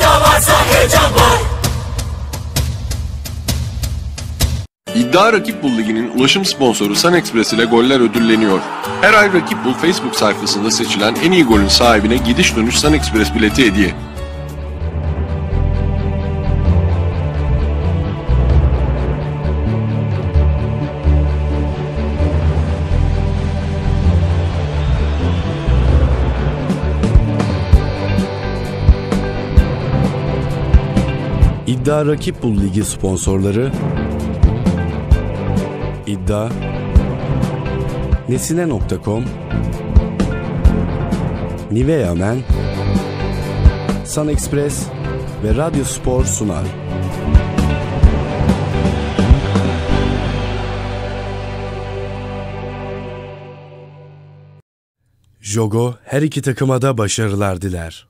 İddia varsa heyecan var. İddia Rakip Bul Ligi'nin ulaşım sponsoru Sun Express ile goller ödülleniyor. Her ay Rakip Bul Facebook sayfasında seçilen en iyi golün sahibine gidiş dönüş Sun Express bileti hediye. İddia Rakip Bul Ligi sponsorları İddia Nesine.com Nivea Men Sun Express ve Radyo Spor sunar. Jogo her iki takıma da başarılar diler.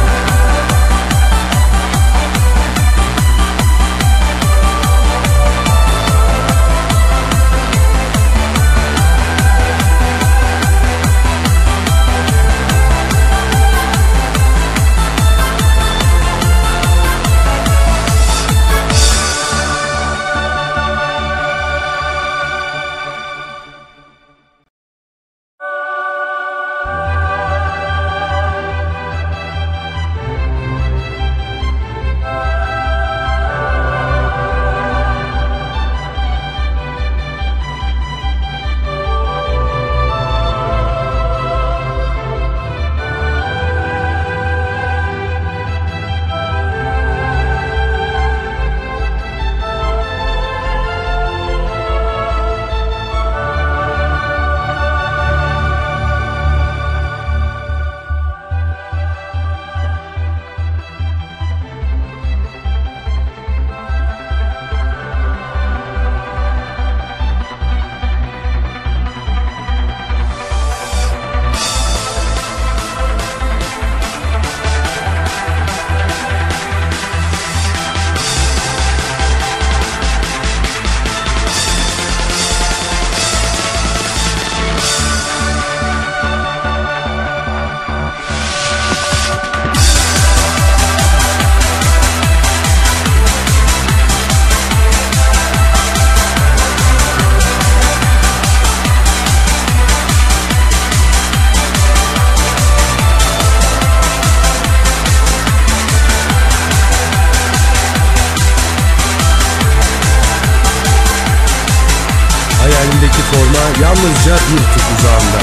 yalnızca bir tık uzağında.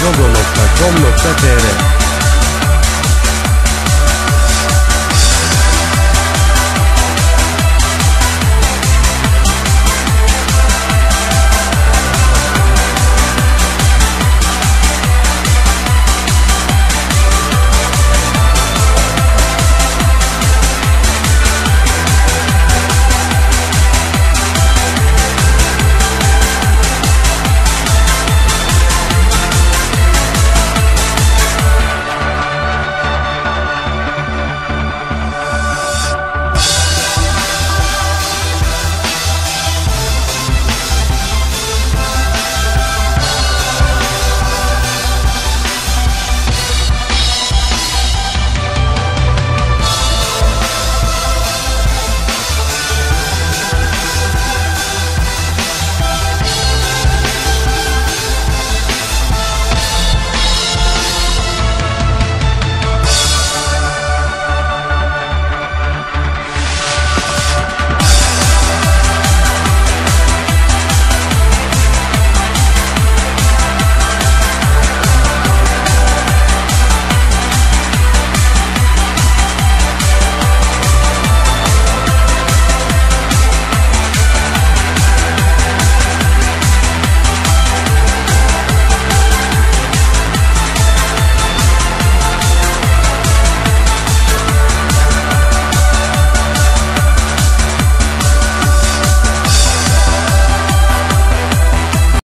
jogo.com.tr